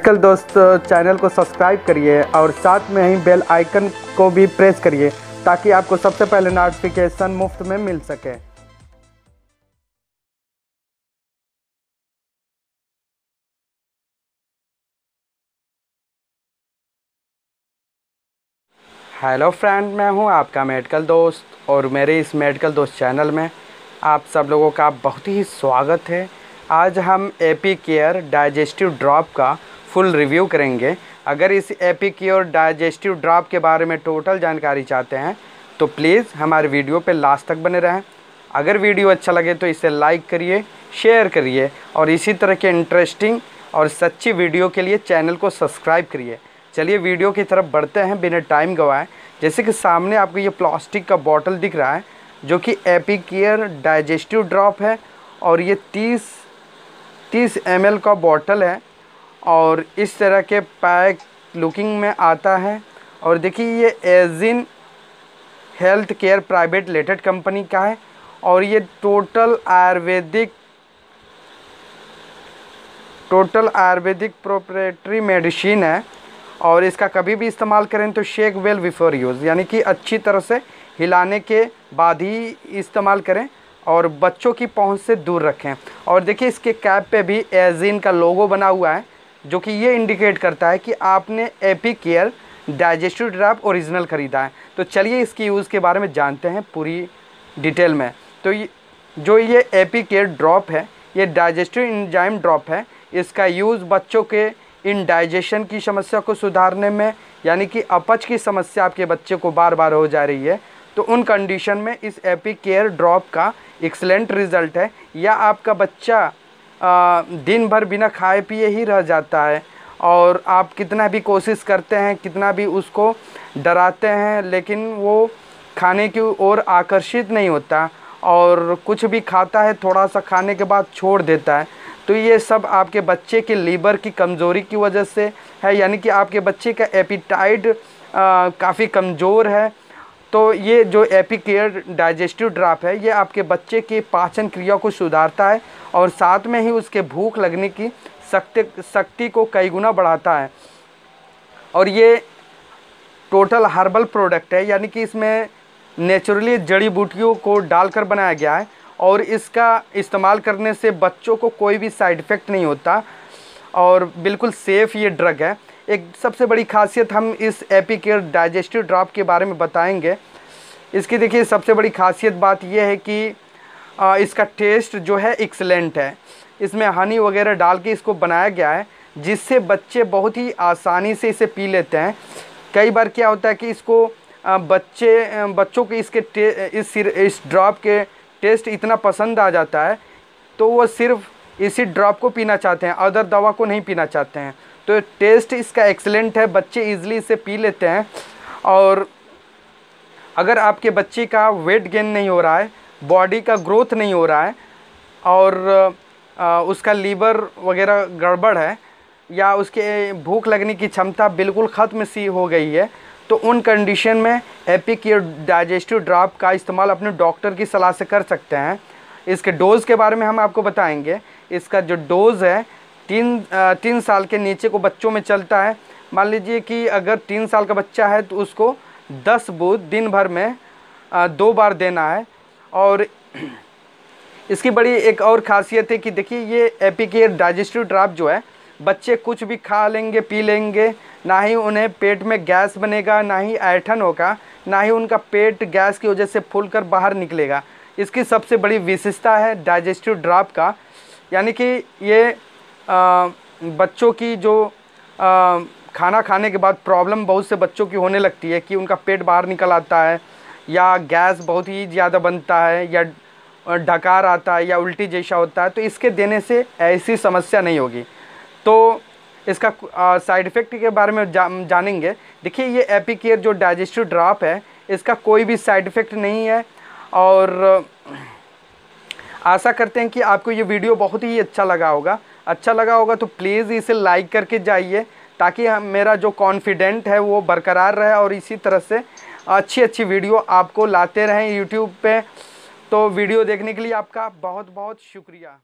Medical दोस्त, channel को subscribe करिए और साथ में ही बेल आइकन को भी प्रेस करिए ताकि आपको सबसे पहले नोटिफिकेशन मुफ़्त में मिल सके। हेलो फ्रेंड मैं हूँ आपका मेडिकल दोस्त और मेरे इस मेडिकल दोस्त चैनल में आप सब लोगों का बहुत ही स्वागत है। आज हम एपी केयर डाइजेस्टिव ड्रॉप का फुल रिव्यू करेंगे। अगर इस एपी केयर डाइजेस्टिव ड्रॉप के बारे में टोटल जानकारी चाहते हैं तो प्लीज़ हमारे वीडियो पे लास्ट तक बने रहें। अगर वीडियो अच्छा लगे तो इसे लाइक करिए शेयर करिए और इसी तरह के इंटरेस्टिंग और सच्ची वीडियो के लिए चैनल को सब्सक्राइब करिए। चलिए वीडियो की तरफ़ बढ़ते हैं बिना टाइम गवाए। जैसे कि सामने आपको ये प्लास्टिक का बॉटल दिख रहा है, जो कि एपी केयर डाइजेस्टिव ड्रॉप है और ये 30 30 एम का बॉटल है। और इस तरह के पैक लुकिंग में आता है। और देखिए, ये ageing health care private limited company का है और ये total Ayurvedic total Ayurvedic proprietary medicine है। और इसका कभी भी इस्तेमाल करें तो शेक वेल बिफोर यूज़ यानी कि अच्छी तरह से हिलाने के बाद ही इस्तेमाल करें और बच्चों की पहुँच से दूर रखें। और देखिए, इसके कैप पे भी एजिन का लोगो बना हुआ है। जो कि ये इंडिकेट करता है कि आपने AP care digestive drop original ख़रीदा है। तो चलिए इसकी यूज़ के बारे में जानते हैं पूरी डिटेल में। तो ये, जो ये एपी केयर ड्रॉप है, ये डाइजेस्टिव इंजाइम ड्रॉप है, इसका यूज़ बच्चों के इन डाइजेशन की समस्या को सुधारने में, यानी कि अपच की समस्या आपके बच्चे को बार बार हो जा रही है तो उन कंडीशन में इस एपी केयर ड्रॉप का एक्सलेंट रिज़ल्ट है। या आपका बच्चा दिन भर बिना खाए पिए ही रह जाता है। और आप कितना भी कोशिश करते हैं, कितना भी उसको डराते हैं, लेकिन वो खाने की ओर आकर्षित नहीं होता और कुछ भी खाता है थोड़ा सा खाने के बाद छोड़ देता है। तो ये सब आपके बच्चे के लीवर की कमज़ोरी की वजह से है, यानी कि आपके बच्चे का एपिटाइट काफ़ी कमज़ोर है। तो ये जो एपिकेयर डाइजेस्टिव ड्राप है, ये आपके बच्चे की पाचन क्रिया को सुधारता है और साथ में ही उसके भूख लगने की शक्ति शक्ति को कई गुना बढ़ाता है। और ये टोटल हर्बल प्रोडक्ट है, यानी कि इसमें नेचुरली जड़ी बूटियों को डालकर बनाया गया है और इसका इस्तेमाल करने से बच्चों को कोई भी साइड इफ़ेक्ट नहीं होता और बिल्कुल सेफ़ ये ड्रग है। एक सबसे बड़ी खासियत हम इस एपी केयर डाइजेस्टिव ड्रॉप के बारे में बताएँगे। इसकी देखिए सबसे बड़ी खासियत बात यह है कि आ, इसका टेस्ट जो है एक्सलेंट है। इसमें हनी वगैरह डाल के इसको बनाया गया है जिससे बच्चे बहुत ही आसानी से इसे पी लेते हैं। कई बार क्या होता है कि इसको आ, बच्चे बच्चों के इसके इस इस ड्रॉप के टेस्ट इतना पसंद आ जाता है तो वो सिर्फ़ इसी ड्रॉप को पीना चाहते हैं अदर दवा को नहीं पीना चाहते हैं। तो टेस्ट इसका एक्सलेंट है, बच्चे इजीली इसे पी लेते हैं। और अगर आपके बच्चे का वेट गेन नहीं हो रहा है बॉडी का ग्रोथ नहीं हो रहा है, और उसका लीवर वगैरह गड़बड़ है, या उसके भूख लगने की क्षमता बिल्कुल ख़त्म सी हो गई है तो उन कंडीशन में एपिक या डाइजेस्टिव ड्रॉप का इस्तेमाल अपने डॉक्टर की सलाह से कर सकते हैं। इसके डोज़ के बारे में हम आपको बताएँगे। इसका जो डोज़ है तीन तीन साल के नीचे को बच्चों में चलता है। मान लीजिए कि अगर तीन साल का बच्चा है तो उसको दस बूथ दिन भर में दो बार देना है। और इसकी बड़ी एक और ख़ासियत है कि देखिए ये एपिकेयर डाइजेस्टिव ड्राप जो है, बच्चे कुछ भी खा लेंगे, पी लेंगे, ना ही उन्हें पेट में गैस बनेगा, ना ही ऐठन होगा, ना ही उनका पेट गैस की वजह से फूल कर बाहर निकलेगा। इसकी सबसे बड़ी विशेषता है डाइजेस्टिव ड्राप का। यानी कि ये बच्चों की जो खाना खाने के बाद प्रॉब्लम बहुत से बच्चों की होने लगती है कि उनका पेट बाहर निकल आता है या गैस बहुत ही ज़्यादा बनता है या ढकार आता है या उल्टी जैसा होता है तो इसके देने से ऐसी समस्या नहीं होगी। तो इसका साइड इफ़ेक्ट के बारे में जा, जानेंगे। देखिए ये एपिकेयर जो डाइजेस्टिव ड्रॉप है इसका कोई भी साइड इफ़ेक्ट नहीं है और आशा करते हैं कि आपको ये वीडियो बहुत ही अच्छा लगा होगा। अच्छा लगा होगा तो प्लीज़ इसे लाइक करके जाइए, ताकि हम, मेरा जो कॉन्फिडेंट है वो बरकरार रहे और इसी तरह से अच्छी अच्छी वीडियो आपको लाते रहें यूट्यूब पे। तो वीडियो देखने के लिए आपका बहुत बहुत शुक्रिया।